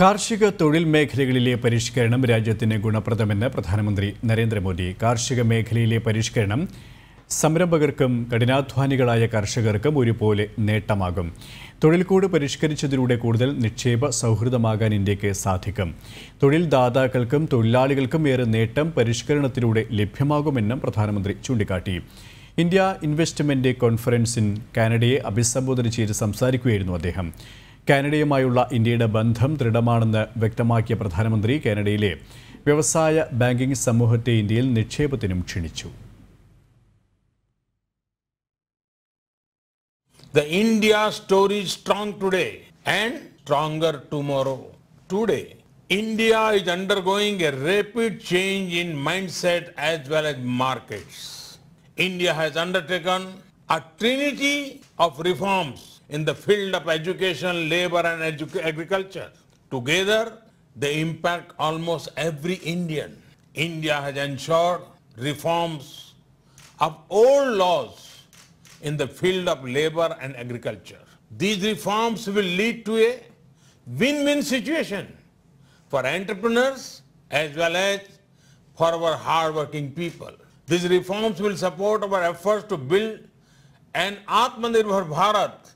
കാർഷിക തൊഴിൽ മേഖലകളിലെ പരിഷ്കരണം രാജ്യത്തിന് ഗുണപ്രദമെന്ന് പ്രധാനമന്ത്രി നരേന്ദ്രമോദി. കാർഷിക മേഖലയിലെ പരിഷ്കരണം സംരംഭകർക്കും കഠിനാധ്വാനികളായ കർഷകർക്കും ഒരുപോലെ നേട്ടമാകും. തൊഴിൽ കോഡ് പരിഷ്കരിച്ചതിലൂടെ കൂടുതൽ നിക്ഷേപ സൗഹൃദമാകാൻ ഇന്ത്യയ്ക്ക് സാധിക്കും. തൊഴിൽ ദാതാക്കൾക്കും തൊഴിലാളികൾക്കും ഏറെ നേട്ടം പരിഷ്കരണത്തിലൂടെ ലഭ്യമാകുമെന്നും പ്രധാനമന്ത്രി ചൂണ്ടിക്കാട്ടി. ഇന്ത്യ ഇൻവെസ്റ്റ്മെന്റ് കോൺഫറൻസിൻ കാനഡയെ അഭിസംബോധന ചെയ്ത് സംസാരിക്കുകയായിരുന്നു അദ്ദേഹം. കാനഡയുമായുള്ള ഇന്ത്യയുടെ ബന്ധം ദൃഢമാണെന്ന് വ്യക്തമാക്കിയ പ്രധാനമന്ത്രി കാനഡയിലെ വ്യവസായ ബാങ്കിംഗ് സമൂഹത്തെ ഇന്ത്യയിൽ നിക്ഷേപത്തിനും ക്ഷണിച്ചു The India story is strong today and stronger tomorrow. Today, India is undergoing a rapid change in mindset as well as markets. India has undertaken a trinity of reforms in the field of education, labor and agriculture. Together, they impact almost every Indian. India has ensured reforms of old laws in the field of labor and agriculture. These reforms will lead to a win-win situation for entrepreneurs as well as for our hard-working people. These reforms will support our efforts to build an Atmanirbhar Bharat